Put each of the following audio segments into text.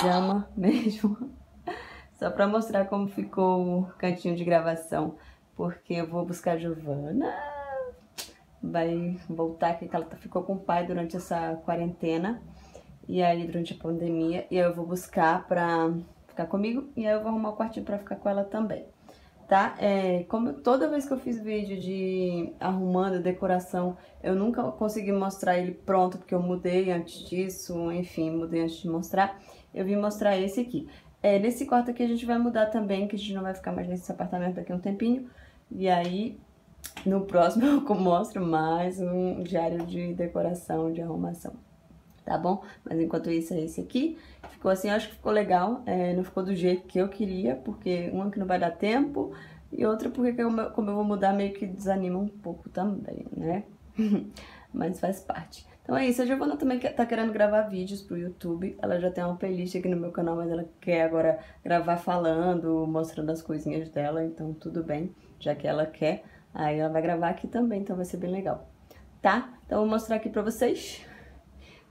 pijama mesmo. Só pra mostrar como ficou o cantinho de gravação. Porque eu vou buscar a Giovana. Vai voltar aqui, que ela ficou com o pai durante essa quarentena. E aí, durante a pandemia. E aí eu vou buscar pra ficar comigo. E aí eu vou arrumar o quartinho pra ficar com ela também tá? É, como toda vez que eu fiz vídeo de arrumando decoração, eu nunca consegui mostrar ele pronto, porque eu mudei antes disso, enfim, mudei antes de mostrar. Eu vim mostrar esse aqui. É, nesse quarto aqui a gente vai mudar também, que a gente não vai ficar mais nesse apartamento daqui a um tempinho. E aí, no próximo eu mostro mais um diário de decoração, de arrumação tá bom? Mas enquanto isso é esse aqui. Ficou assim, acho que ficou legal, é, não ficou do jeito que eu queria, porque uma que não vai dar tempo e outra porque como eu vou mudar meio que desanima um pouco também, né? Mas faz parte. Então é isso, a Giovana também tá querendo gravar vídeos pro YouTube, ela já tem uma playlist aqui no meu canal, mas ela quer agora gravar falando, mostrando as coisinhas dela, então tudo bem, já que ela quer, aí ela vai gravar aqui também, então vai ser bem legal, tá? Então eu vou mostrar aqui pra vocês.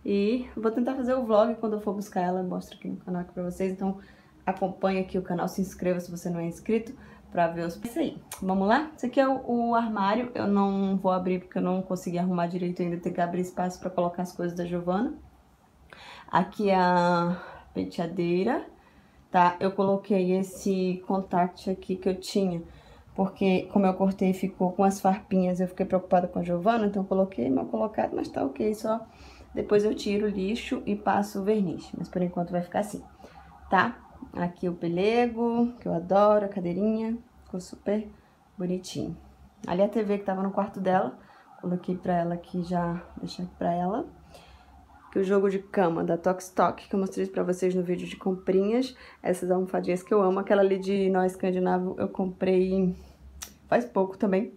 E vou tentar fazer o vlog quando eu for buscar ela, mostro aqui no canal aqui pra vocês. Então acompanha aqui o canal, se inscreva se você não é inscrito pra ver os... Isso aí, vamos lá? Esse aqui é o, o, armário, eu não vou abrir porque eu não consegui arrumar direito ainda, tem que abrir espaço pra colocar as coisas da Giovana. Aqui é a penteadeira, tá? Eu coloquei esse contact aqui que eu tinha, porque como eu cortei ficou com as farpinhas, eu fiquei preocupada com a Giovana, então eu coloquei mal colocado, mas tá ok, só depois eu tiro o lixo e passo o verniz, mas por enquanto vai ficar assim, tá? Aqui o pelego, que eu adoro, a cadeirinha, ficou super bonitinho. Ali a TV que tava no quarto dela, coloquei pra ela aqui já, deixar aqui pra ela. Aqui o jogo de cama da Tox Tok, que eu mostrei pra vocês no vídeo de comprinhas. Essas almofadinhas que eu amo. Aquela ali de nó escandinavo eu comprei faz pouco também.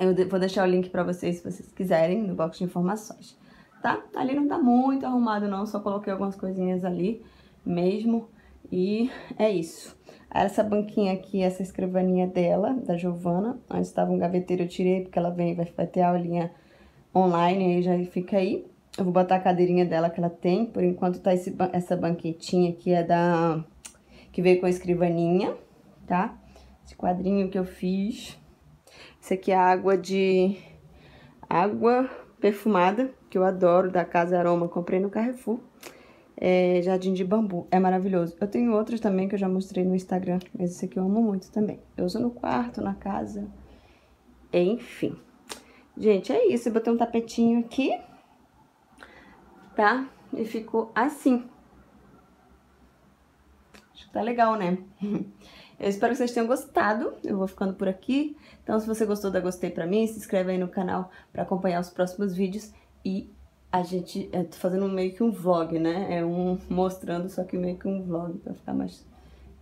Eu vou deixar o link pra vocês se vocês quiserem no box de informações tá? Ali não tá muito arrumado não, só coloquei algumas coisinhas ali mesmo. E é isso. Essa banquinha aqui, essa escrivaninha dela, da Giovana. Antes estava um gaveteiro, eu tirei porque ela vem, vai, vai ter aulinha online, aí já fica aí. Eu vou botar a cadeirinha dela que ela tem. Por enquanto tá esse, essa banquetinha aqui, é da... Que veio com a escrivaninha, tá? Esse quadrinho que eu fiz. Esse aqui é água de... Água perfumada, que eu adoro, da Casa Aroma, comprei no Carrefour. É, jardim de bambu, é maravilhoso. Eu tenho outros também que eu já mostrei no Instagram, mas esse aqui eu amo muito também. Eu uso no quarto, na casa, enfim. Gente, é isso, eu botei um tapetinho aqui, tá? E ficou assim. Acho que tá legal, né? Eu espero que vocês tenham gostado. Eu vou ficando por aqui. Então, se você gostou, dá gostei pra mim. Se inscreve aí no canal pra acompanhar os próximos vídeos. E a gente... Eu tô fazendo meio que um vlog, né? É um mostrando, só que meio que um vlog pra ficar mais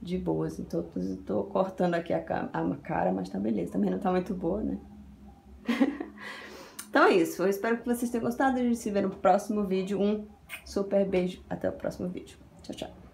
de boas. Então, eu tô cortando aqui a cara, mas tá beleza. Também não tá muito boa, né? então é isso. Eu espero que vocês tenham gostado. A gente se vê no próximo vídeo. Um super beijo. Até o próximo vídeo. Tchau, tchau.